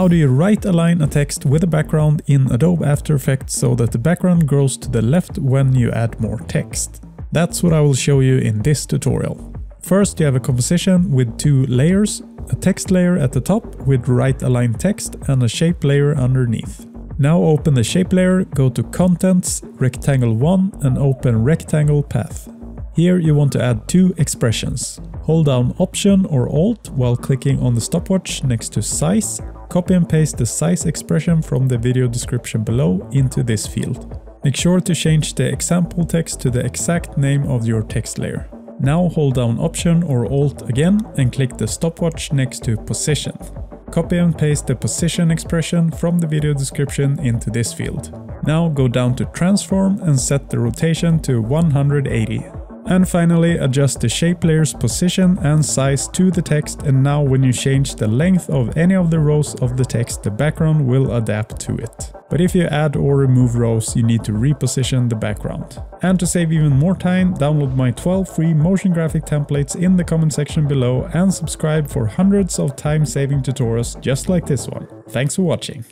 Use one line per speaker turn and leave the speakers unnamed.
How do you right align a text with a background in Adobe After Effects so that the background grows to the left when you add more text? That's what I will show you in this tutorial. First you have a composition with two layers, a text layer at the top with right aligned text and a shape layer underneath. Now open the shape layer, go to Contents, Rectangle 1 and open Rectangle Path. Here you want to add two expressions. Hold down Option or Alt while clicking on the stopwatch next to Size. Copy and paste the size expression from the video description below into this field. Make sure to change the example text to the exact name of your text layer. Now hold down Option or Alt again and click the stopwatch next to Position. Copy and paste the position expression from the video description into this field. Now go down to Transform and set the rotation to 180. And finally adjust the shape layer's position and size to the text and now when you change the length of any of the rows of the text the background will adapt to it. But if you add or remove rows you need to reposition the background. And to save even more time download my 12 free motion graphic templates in the comment section below and subscribe for hundreds of time saving tutorials just like this one. Thanks for watching.